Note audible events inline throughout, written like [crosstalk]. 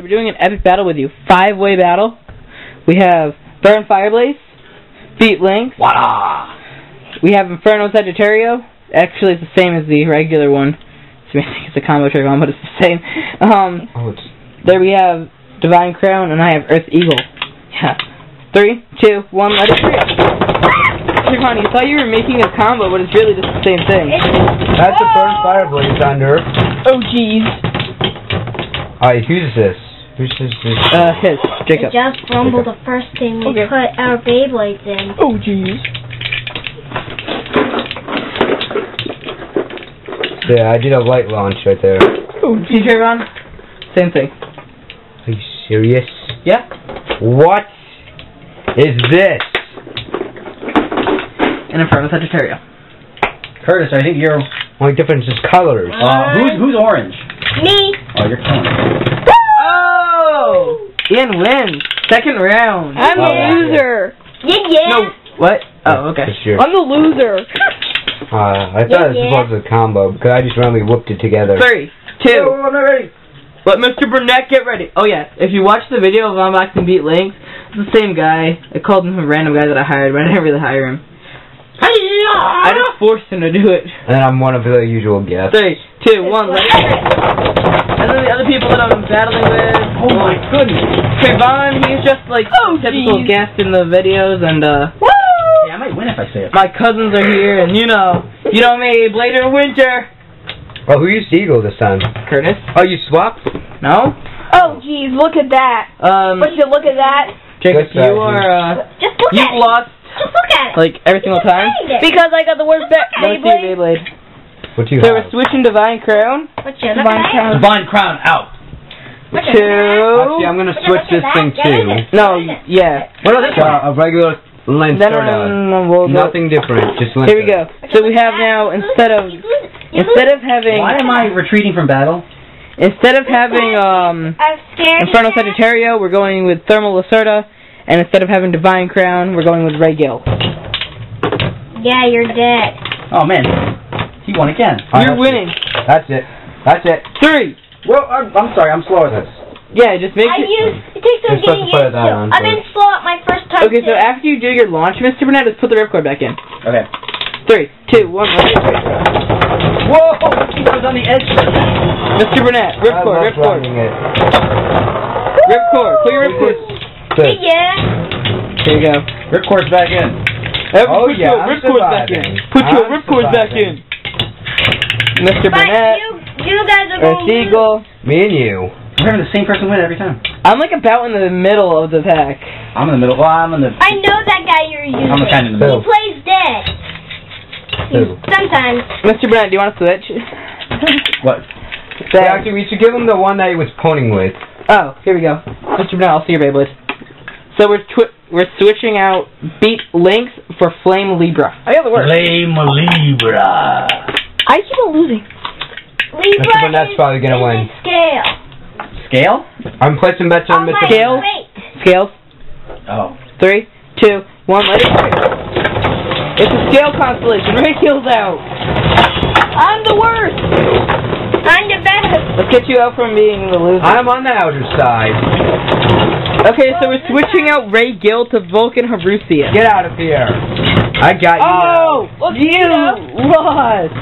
So we're doing an epic battle with you. Five-way battle. We have Burn Fireblaze, Beat Lynx. Voila! We have Inferno Sagittario. Actually, it's the same as the regular one. So I think it's a combo trick on, but it's the same. Um, Oh, there we have Divine Crown, and I have Earth Eagle. Yeah. Three, two, one, let it rip. Trayvon, you thought you were making a combo, but it's really just the same thing. that's a burn fire fireblaze thunder. Oh, jeez. Alright, who's this? Who's this? this? Uh, his. I Jacob. just rumbled the first thing we Okay. put our Beyblades in. Oh, jeez. yeah, I did a light launch right there. Oh, see, Trayvon? Same thing. Are you serious? Yeah? What is this? And Inferno Sagittario. Curtis, I think you're. Only difference is colors. Uh, who's who's orange? Me. Oh, you're killing it. Ian wins. Second round. I'm the Oh, loser. Yeah, yeah. No, what? Oh, okay. Sure. I'm the loser. [laughs] Uh, I thought Yeah, this was a combo because I just randomly whooped it together. Three, two. Oh, I'm not ready. Let Mr. Burnett get ready. Oh yeah, if you watch the video of Unboxing Beat Links, it's the same guy. I called him a random guy that I hired, but I didn't really hire him. I just forced him to do it. And then I'm one of the usual guests. Three, two, one, let it And then the other people that I'm battling with. Oh my goodness. Trayvon, he's just like Oh, typical jeez. guest in the videos, and uh, Yeah, I might win if I say it. my cousins are here, and you know, you know me, Blader Winter. Oh, who used Eagle this time? Curtis? Oh, you swapped? No? Oh, jeez, look at that. Um, Would you look at that? Jacob, you are, uh, Just look you've at it. lost, Just look at it. like, every single time. it. Because I got the worst bet. Let me see your Beyblade. What do you So have? we're switching Divine Crown What's your Divine Crown. that? Divine Crown out. What's your Actually. I'm gonna switch this that? thing too. No, Look at it. yeah. What about this one? a regular Then Lacerta. um, we'll go- Nothing different, just Lacerta. Here we go. So we have now, instead of, You lose- you instead of having, Why am I retreating from battle? instead of having, um, Inferno. Sagittario, we're going with Thermal Lacerta, and instead of having Divine Crown, we're going with Ray Gil. Yeah, you're dead. Oh man, he won again. I You're have- winning. That's it. That's it. Three. Well, I'm, I'm sorry, I'm slow at this. Yeah, just make I it. use. It takes some You're getting to put used that to. on I've been slow at my first time. Okay, so after you do your launch, Mr. Burnett, just put the ripcord back in. Okay. Three, two, one, let it rip. Whoa! I was on the edge. Mr. Burnett, ripcord, ripcord, ripcord. Put your ripcord. Good. Yeah. Here you go. Ripcord's back in. Every, Oh, put yeah, your I'm back in. Put your I'm ripcords back in. Mr. But Burnett, you, you guys are Earth going to. Eagle. Me and you. We're having the same person win every time. I'm like about in the middle of the pack. I'm in the middle. Well, I'm in the. I know that guy you're using. I'm kind of in the He plays dead. Who? Sometimes. Mr. Burnett, do you want to switch? [laughs] What? Say- Yeah, actually, we should give him the one that he was pointing with. Oh, here we go. Mr. Burnett, I'll see your Beyblade. So we're twi- we're switching out Beat Lynx for Flame Libra. I got the word. Flame Libra. I keep on losing. Libra Mr. Burnett's probably gonna win. Scale. Scale? I'm placing bets on Oh, Mr. Scale? Scales. Oh. Three, two, one. Let it rip. It's a scale constellation. Ray kills out. I'm the worst. I'm the best. Let's get you out from being the loser. I'm on the outer side. Okay, so we're switching out Ray Gil to Vulcan Harusia. Get out of here. I got you. Oh, Look, you you know. lost.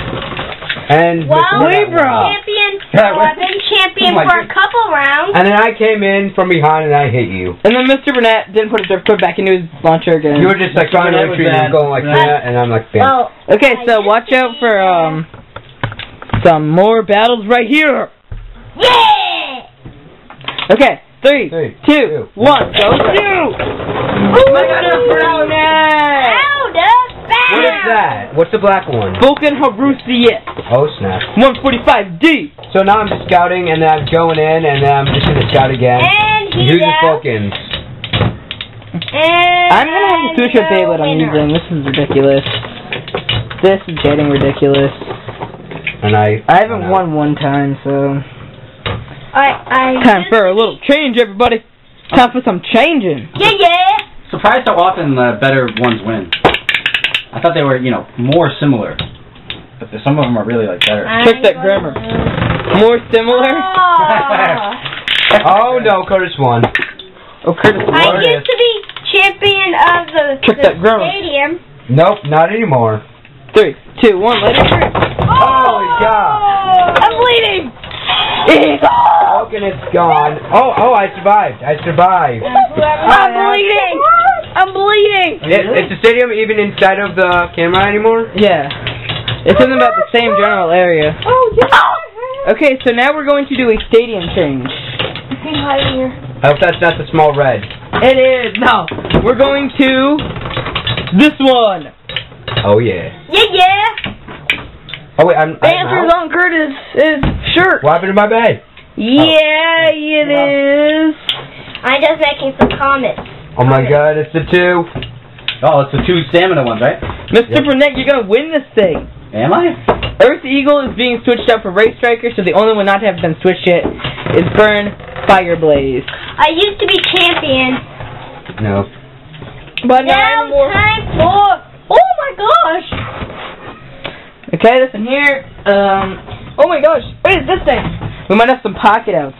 And Well, Libra. champion. [laughs] Yeah. I've been champion Oh my for a couple rounds. And then I came in from behind and I hit you. And then Mr. Burnett didn't put his ripcord back into his launcher again. You were just like trying to Burnett was retreat and going like that, and I'm like, bam. Well, Okay, I so watch out for um some more battles right here. Yeah. Okay, three, Three, two, two, one, go shoot! Ow, the What is that? What's the black one? Vulcan Harusia, Oh snap. 145D. So now I'm just scouting and then I'm going in and then I'm just gonna scout again. And Who's he's the out. Vulcans? And I'm gonna have to switch what the Beyblade I'm using. This is ridiculous. This is getting ridiculous. And I I haven't won one time, so I, I time for a little change, everybody. Time for some changing. Yeah, yeah. Surprised how often the better ones win. I thought they were, you know, more similar. But some of them are really like better. Check that grammar. More similar. Oh. [laughs] Oh no, Curtis won. Oh, Curtis won. I used to be champion of the, Trick the that girl. stadium. Nope, not anymore. Three, two, one, let it oh, rip. Holy cow. I'm bleeding. Broken, it's gone. Oh, oh, I survived. I survived. I'm bleeding. I'm bleeding. Is, is the stadium even inside of the camera anymore? Yeah. It's in about the same general area. Oh, yeah. Okay, so now we're going to do a stadium change. Hang here. I hope that's not the small red. It is. No. We're going to this one. Oh yeah. Yeah, yeah. Oh wait, I'm. The I'm answer's out? on Curtis's shirt. What happened to my bed? Yeah, it is. I'm just making some comments. Oh my god, it's the two. Oh, it's the two stamina ones, right? Mr. Yep. Burnett, you're going to win this thing. Am I? Earth Eagle is being switched out for Race Striker, so the only one not to have been switched yet is Burn Fire Blaze. I used to be champion. No. But Now now anymore. time for. Oh my gosh. Okay, listen here. Um, oh my gosh, what is this thing? We might have some pocket outs.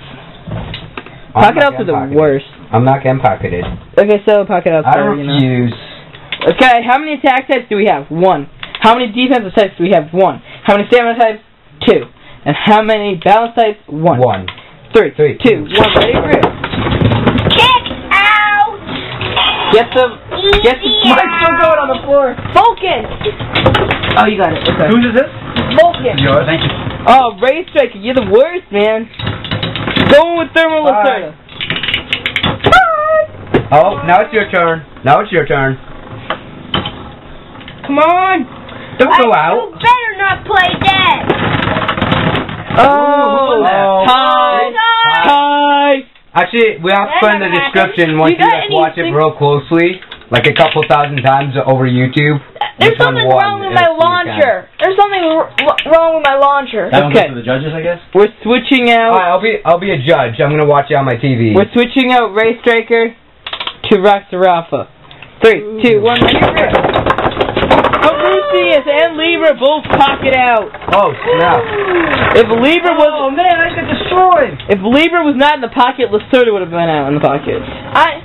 Pocket outs are the pocketed. worst. I'm not getting pocketed. Okay, so pocket outs I are, you know. refuse. Okay, how many attack types do we have? One. How many defensive types do we have? One. How many stamina types? Two. And how many balance types? One. One. Three. Three. Two. One. Ready? Rip. Kick out. Get the. Get the. Easy Mine's still going on the floor. Vulcan. Oh, you got it. Okay. Whose is this? Vulcan. Yours. Thank you. Oh, Ray Striker, you're the worst, man. Going with Thermal Bye. Lacerta. Oh, now it's your turn. Now it's your turn. Come on. Don't go out. You out. better not play that. Oh, Oh. tie. Tie. Actually, we have to That put in the description once You you guys watch it real closely, like a couple thousand times over YouTube. There's which something wrong with my if you can. launcher. There's something r- wrong with my launcher. That one Okay. goes to the judges, I guess. We're switching out. Alright, I'll be I'll be a judge. I'm gonna watch it on my TV. We're switching out Ray Striker to Rock Zurafa. Three, two, one, let it rip. Fabricius and Libra both pocket out. Oh snap! If Libra was Oh, man, I got destroyed. if Libra was not in the pocket, Lacerta would have been out in the pocket. I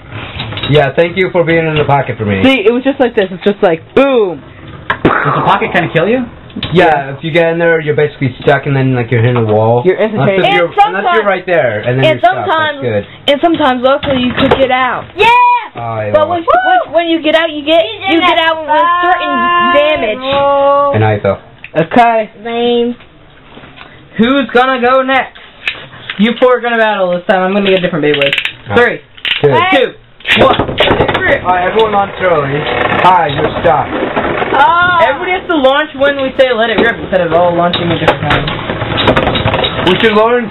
Yeah, thank you for being in the pocket for me. See, it was just like this. It's just like boom. Does the pocket kind of kill you? Yeah, if you get in there, you're basically stuck, and then like you're hitting a wall. You're unless, instantaneous. if you're, And unless you're right there, and then and you're stuck. sometimes That's good. and sometimes luckily you could get out. Yeah. Oh, I But when, when when you get out, you get He's you get that out with certain damage. and I fell. Okay, Lame. who's gonna go next? You four are gonna battle this time. I'm gonna get a different Beyblade. Three, Good. two, one. Alright, everyone launch early. Hi, you're stuck. Oh. Everybody has to launch when we say let it rip instead of all launching at different times. We should learn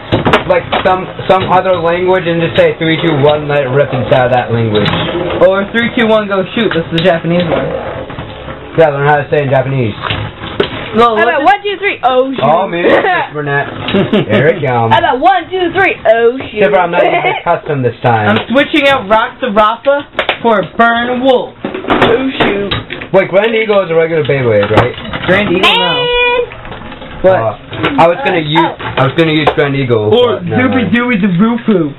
like some some other language and just say three, two, one, let it rip inside of that language. Or three, two, one, go shoot. This is the Japanese one. Yeah, learn how to say in Japanese. No, How let's about one, two, three? Oh shoot. Oh, man, Miss [laughs] Burnett. Here it comes. How about one, two, three? Oh shoot. Except for I'm not using [laughs] custom this time. I'm switching out Rock to Rafa for Burn Wolf. oh shoot. Wait, Grand Eagle is a regular Beyblade, right? Grand Eagle, no. Man. What? Uh, I was gonna use I was gonna use Grand Eagle. or but never mind. Dooby the Rufu.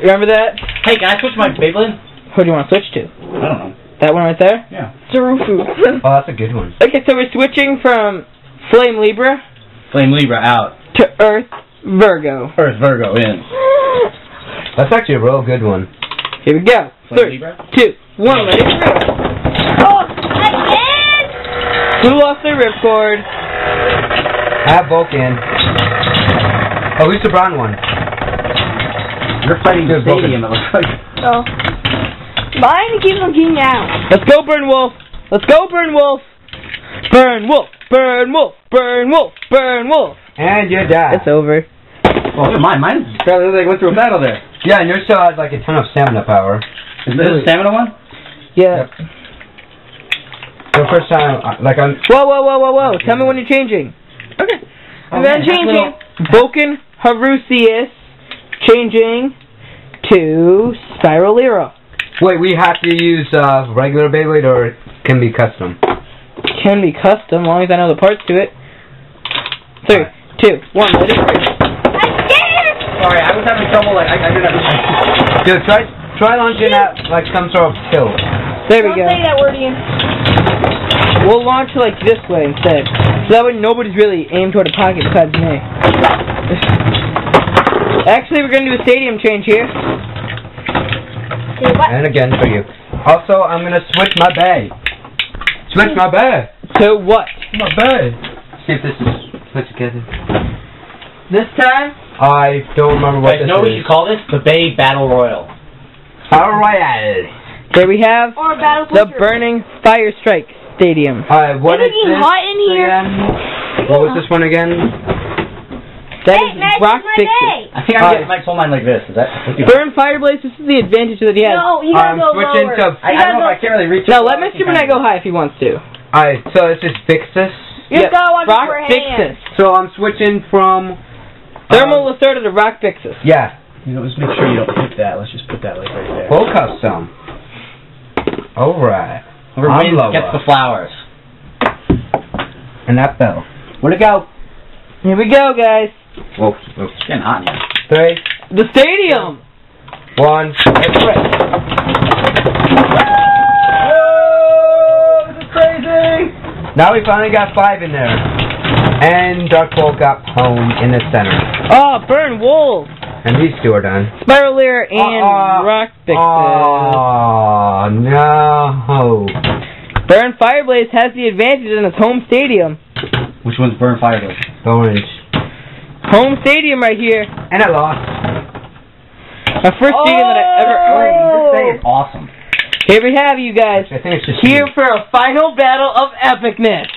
Remember that? Hey, can I switch my Beyblade? Who do you want to switch to? I don't know. That one right there? Yeah. Zarufu. [laughs] Oh, that's a good one. Okay, so we're switching from Flame Libra Flame Libra out. to Earth Virgo. First Virgo in. That's actually a real good one. Here we go. Flame Three, Libra. two, one, let it rip. Oh, again. Who lost their ripcord? I have Vulcan. Oh, who's the brown one? You're fighting the Good, Vulcan. stadium, it looks like. oh. Mine keeps on getting out. Let's go, Burn Wolf. Let's go, Burn Wolf. Burn Wolf. Burn Wolf. Burn Wolf. Burn Wolf. And you die. It's over. Oh, look at mine. Mine barely like went through a battle there. Yeah, and yours still has like a ton of stamina power. Is this a stamina one? Yeah. For the first time, uh, like I'm. Whoa, whoa, whoa, whoa, whoa. Tell me when you're changing. Okay. I'm I'm then then changing. Vulcan Harusius changing to Spiral Lyra. Wait, we have to use uh, regular Beyblade or it can be custom? Can be custom, as long as I know the parts to it. Three, two, one, let it rip. Again. sorry. I was having trouble. Like I, I didn't have. [laughs] Dude, try try launching at like some sort of tilt. There we Don't go. say that word again. We'll launch like this way instead. So that way nobody's really aimed toward a pocket besides me. [laughs] Actually, we're gonna do a stadium change here. Say what? And again for you. Also, I'm gonna switch my bay. Switch my bay. To what? My bay. See if this is put together. This time? I don't remember what Guys, this know what we is. should call this? The Bay Battle Royal. Alright. There we have Or battle the culture. burning fire strike stadium. Alright, what Is is it getting this hot in here? again? What was this one again? That Hey, is Max, rock it's my fixes. day. I think I'm Alright. getting Mike's whole mind like this. Is that? Burn Fireblaze, this is the advantage that he has. No, you gotta I'm go switching lower. to. I, I don't know if I can't really reach. Now it, let Mr. can Burnett go high if he wants to. Alright, so this is fix this. You Yep, gotta watch rock for fixes. hands. So I'm switching from. Thermal um, Lacerta to rock fixes. Yeah, You know, just make sure you don't hit that. Let's just put that like right there. full custom. Alright. Whoever I'm wins lower. gets the flowers. And that bell. Where'd it go? Here we go, guys. Whoa, whoa. It's getting hot in here. Three, The stadium. one, let's rip. Whoa, this is crazy! Now we finally got five in there. And Dark Bolt got home in the center. Oh, burn wolves. And these two are done. Spiralier and Uh-uh. rock fixes. Oh, no. Burn Fireblaze has the advantage in its home stadium. Which one's burn firewood? Orange. Home stadium right here. And I lost. My first stadium that I ever oh! owned. This thing is awesome. Here we have you guys. I think it's just Here you. for a final battle of epicness.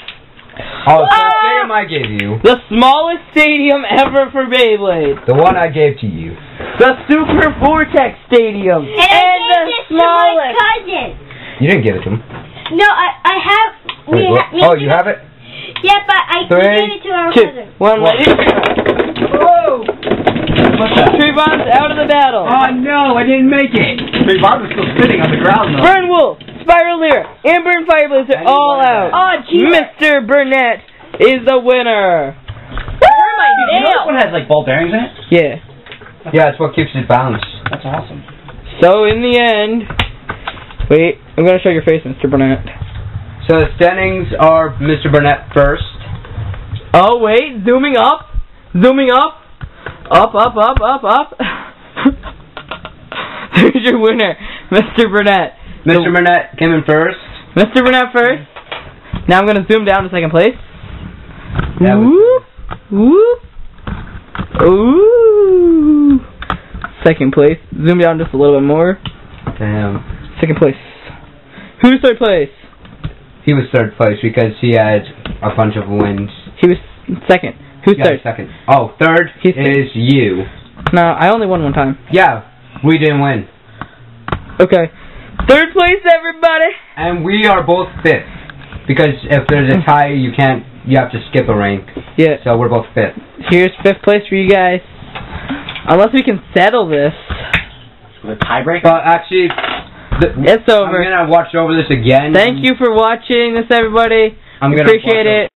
Oh, it's the ah! stadium I gave you. The smallest stadium ever for Beyblade. The one I gave to you. The Super Vortex Stadium. And, I And the gave this to my smallest. cousin. You didn't give it to him. No, I, I have. We Wait, what? ha- me Oh, and you have it? Yeah, but I Three, gave it to our Two, cousin. one, One. Let! Trayvon's out of the battle. Oh, no, I didn't make it. Big Bob is still sitting on the ground though. Burn Wolf, Spiralier, and Burn Fireblaze are I didn't all out. Oh, gee. Mr. Burnett is the winner. Hurt my You know this one has like ball bearings in it? Yeah. Yeah, it's what keeps it balanced. That's awesome. So in the end, wait, I'm gonna show your face, Mr. Burnett. So the standings are Mr. Burnett first. Oh wait, zooming up, zooming up, up, up, up, up, up. [laughs] There's your winner, Mr. Burnett. Mr. Burnett came in first. Mr. Burnett first. Now I'm gonna zoom down to second place. That Whoop, whoop, ooh. Second place. Zoom down just a little bit more. Damn. Second place. Who's third place? He was third place because he had a bunch of wins. He was second. Who's Yeah, third? second. Oh, third He's is you. No, I only won one time. Yeah, we didn't win. Okay. Third place, everybody. And we are both fifth. Because if there's a tie, you can't, you have to skip a rank. Yeah. So we're both fifth. Here's fifth place for you guys. Unless we can settle this. With a tiebreaker? But actually, the, It's over. I'm gonna watch over this again. Thank you for watching this, everybody. I'm gonna Appreciate watch it.